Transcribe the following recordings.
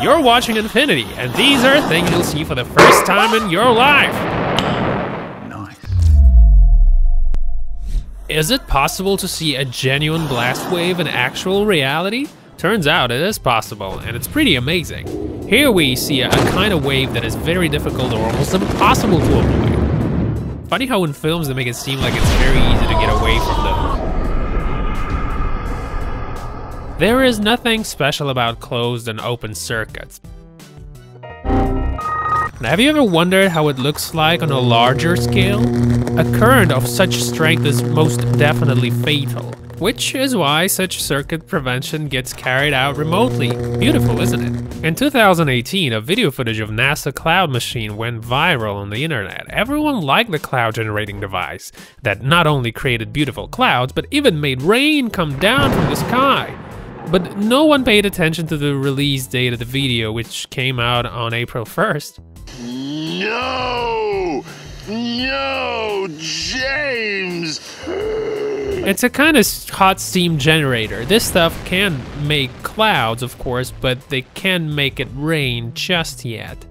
You're watching Infinity, and these are things you'll see for the first time in your life. Nice. Is it possible to see a genuine blast wave in actual reality? Turns out it is possible, and it's pretty amazing. Here we see a, a kind of wave that is very difficult or almost impossible to avoid. Funny how in films they make it seem like it's very easy to get away from them. There is nothing special about closed and open circuits. Now, have you ever wondered how it looks like on a larger scale? A current of such strength is most definitely fatal, which is why such circuit prevention gets carried out remotely. Beautiful, isn't it? In 2018, a video footage of NASA Cloud Machine went viral on the internet. Everyone liked the cloud generating device that not only created beautiful clouds, but even made rain come down from the sky. But no one paid attention to the release date of the video, which came out on April 1st. No! No, James! It's a kind of hot steam generator. This stuff can make clouds, of course, but they can't make it rain just yet.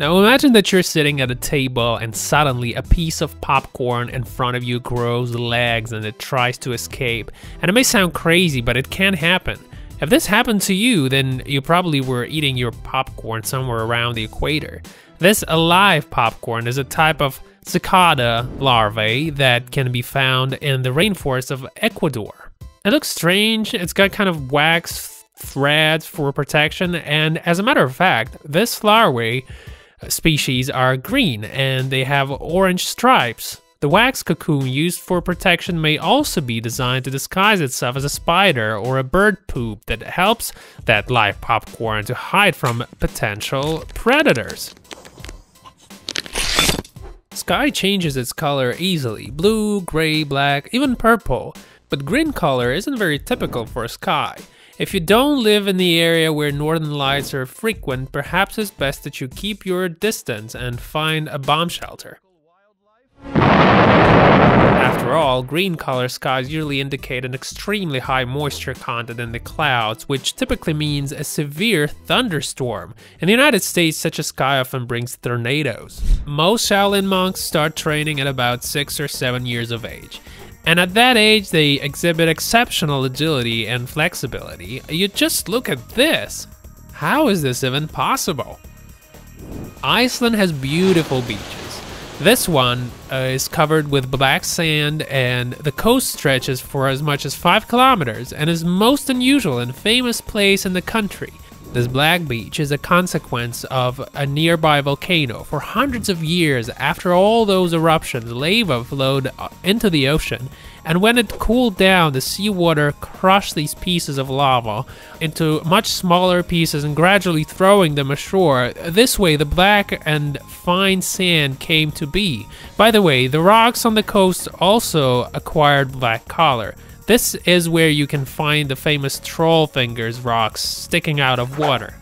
Now imagine that you're sitting at a table and suddenly a piece of popcorn in front of you grows legs and it tries to escape. And it may sound crazy, but it can happen. If this happened to you, then you probably were eating your popcorn somewhere around the equator. This alive popcorn is a type of cicada larvae that can be found in the rainforest of Ecuador. It looks strange, it's got kind of wax threads for protection, and as a matter of fact, this larvae species are green and they have orange stripes. The wax cocoon used for protection may also be designed to disguise itself as a spider or a bird poop that helps that live popcorn to hide from potential predators. Sky changes its color easily blue, gray, black, even purple. But green color isn't very typical for sky. If you don't live in the area where northern lights are frequent, perhaps it's best that you keep your distance and find a bomb shelter. After all, green color skies usually indicate an extremely high moisture content in the clouds, which typically means a severe thunderstorm. In the United States, such a sky often brings tornadoes. Most Shaolin monks start training at about 6 or 7 years of age. And at that age, they exhibit exceptional agility and flexibility. You just look at this. How is this even possible? Iceland has beautiful beaches. This one uh, is covered with black sand and the coast stretches for as much as 5 kilometers and is most unusual and famous place in the country. This black beach is a consequence of a nearby volcano. For hundreds of years after all those eruptions, lava flowed uh, into the ocean and when it cooled down, the seawater crushed these pieces of lava into much smaller pieces and gradually throwing them ashore. This way, the black and fine sand came to be. By the way, the rocks on the coast also acquired black color. This is where you can find the famous troll fingers rocks sticking out of water.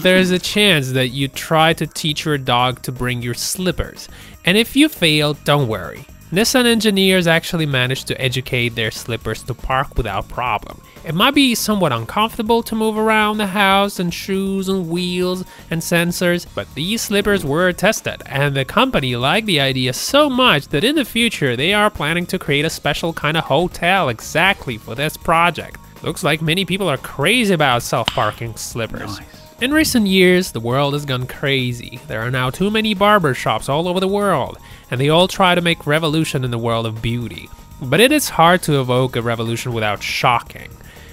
there is a chance that you try to teach your dog to bring your slippers. And if you fail, don't worry. Nissan engineers actually managed to educate their slippers to park without problem. It might be somewhat uncomfortable to move around the house and shoes and wheels and sensors, but these slippers were tested and the company liked the idea so much that in the future they are planning to create a special kind of hotel exactly for this project. Looks like many people are crazy about self-parking slippers. Nice. In recent years, the world has gone crazy. There are now too many barber shops all over the world, and they all try to make revolution in the world of beauty. But it is hard to evoke a revolution without shocking.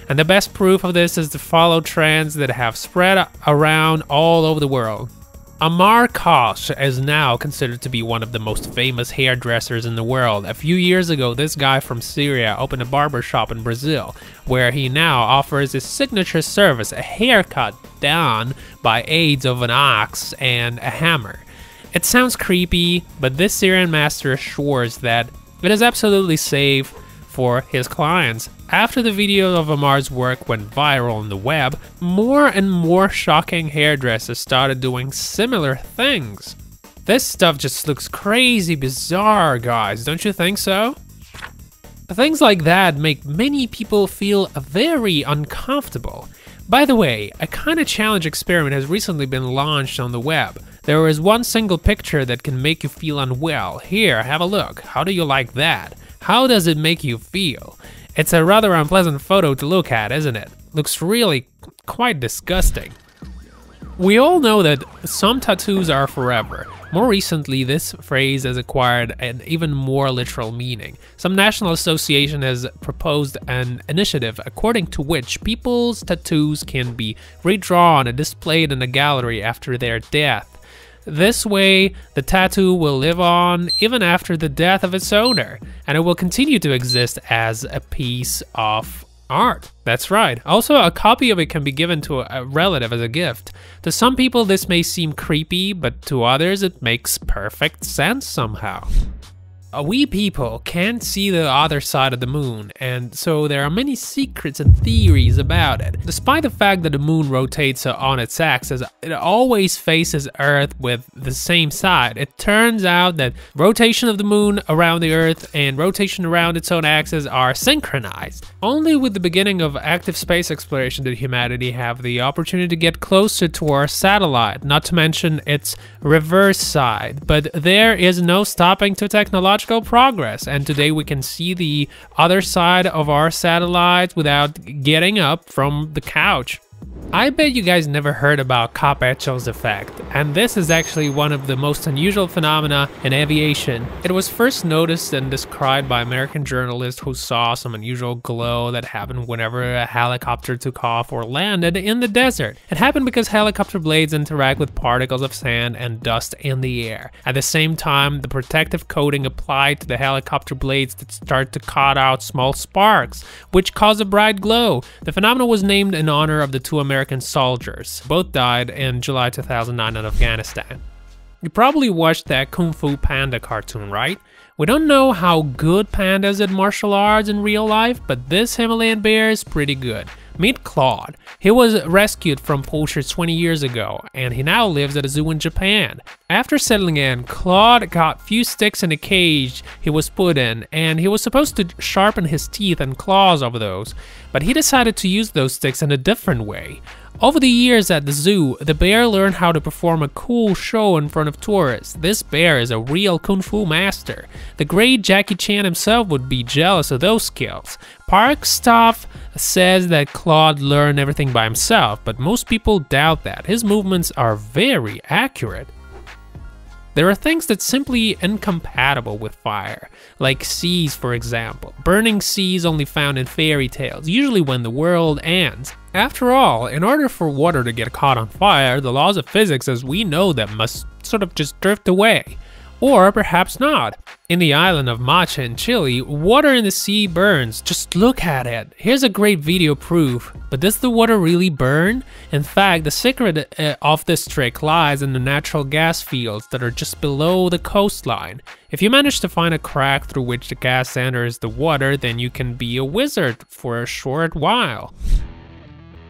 And the best proof of this is to follow trends that have spread around all over the world. Amar Kosh is now considered to be one of the most famous hairdressers in the world. A few years ago, this guy from Syria opened a barber shop in Brazil, where he now offers his signature service, a haircut done by aids of an axe and a hammer. It sounds creepy, but this Syrian master assures that it is absolutely safe for his clients. After the video of Amar's work went viral on the web, more and more shocking hairdressers started doing similar things. This stuff just looks crazy bizarre, guys, don't you think so? Things like that make many people feel very uncomfortable. By the way, a kind of challenge experiment has recently been launched on the web. There is one single picture that can make you feel unwell. Here, have a look. How do you like that? How does it make you feel? It's a rather unpleasant photo to look at, isn't it? Looks really quite disgusting. We all know that some tattoos are forever. More recently, this phrase has acquired an even more literal meaning. Some national association has proposed an initiative according to which people's tattoos can be redrawn and displayed in a gallery after their death. This way, the tattoo will live on even after the death of its owner, and it will continue to exist as a piece of art. That's right. Also, a copy of it can be given to a relative as a gift. To some people, this may seem creepy, but to others, it makes perfect sense somehow. We people can't see the other side of the moon, and so there are many secrets and theories about it. Despite the fact that the moon rotates on its axis, it always faces Earth with the same side. It turns out that rotation of the moon around the Earth and rotation around its own axis are synchronized. Only with the beginning of active space exploration did humanity have the opportunity to get closer to our satellite, not to mention its reverse side. But there is no stopping to technological technological progress, and today we can see the other side of our satellites without getting up from the couch. I bet you guys never heard about Kopp-Etchells effect, and this is actually one of the most unusual phenomena in aviation. It was first noticed and described by American journalists who saw some unusual glow that happened whenever a helicopter took off or landed in the desert. It happened because helicopter blades interact with particles of sand and dust in the air. At the same time, the protective coating applied to the helicopter blades that start to cut out small sparks, which cause a bright glow. The phenomenon was named in honor of the two American soldiers. Both died in July 2009 in Afghanistan. You probably watched that Kung Fu Panda cartoon, right? We don't know how good pandas at martial arts in real life, but this Himalayan bear is pretty good. Meet Claude. He was rescued from poachers 20 years ago, and he now lives at a zoo in Japan. After settling in, Claude got few sticks in a cage he was put in, and he was supposed to sharpen his teeth and claws over those, but he decided to use those sticks in a different way. Over the years at the zoo, the bear learned how to perform a cool show in front of tourists. This bear is a real kung fu master. The great Jackie Chan himself would be jealous of those skills. Park Staff says that Claude learned everything by himself, but most people doubt that. His movements are very accurate. There are things that simply incompatible with fire, like seas for example. Burning seas only found in fairy tales, usually when the world ends. After all, in order for water to get caught on fire, the laws of physics as we know them must sort of just drift away. Or perhaps not. In the island of Macha in Chile, water in the sea burns. Just look at it. Here's a great video proof. But does the water really burn? In fact, the secret uh, of this trick lies in the natural gas fields that are just below the coastline. If you manage to find a crack through which the gas enters the water, then you can be a wizard for a short while.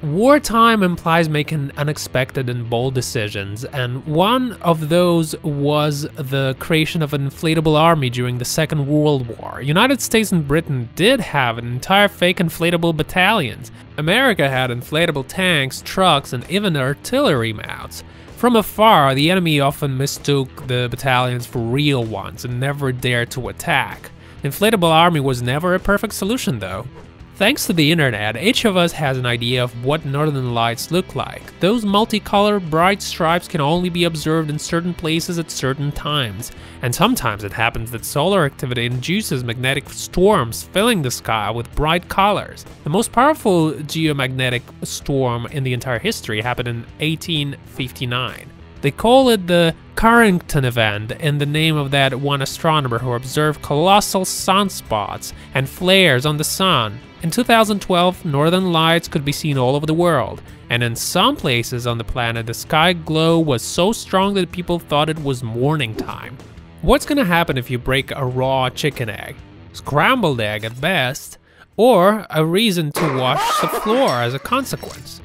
Wartime implies making unexpected and bold decisions, and one of those was the creation of an inflatable army during the Second World War. United States and Britain did have an entire fake inflatable battalions. America had inflatable tanks, trucks, and even artillery mounts. From afar, the enemy often mistook the battalions for real ones and never dared to attack. Inflatable army was never a perfect solution though. Thanks to the internet, each of us has an idea of what northern lights look like. Those multicolored bright stripes can only be observed in certain places at certain times, and sometimes it happens that solar activity induces magnetic storms filling the sky with bright colors. The most powerful geomagnetic storm in the entire history happened in 1859. They call it the Carrington event in the name of that one astronomer who observed colossal sunspots and flares on the sun. In 2012, northern lights could be seen all over the world, and in some places on the planet the sky glow was so strong that people thought it was morning time. What's gonna happen if you break a raw chicken egg? Scrambled egg at best, or a reason to wash the floor as a consequence.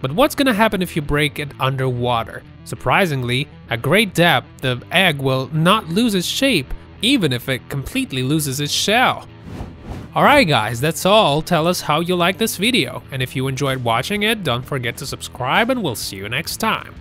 But what's gonna happen if you break it underwater? Surprisingly, at great depth, the egg will not lose its shape, even if it completely loses its shell. Alright guys, that's all. Tell us how you like this video, and if you enjoyed watching it, don't forget to subscribe and we'll see you next time.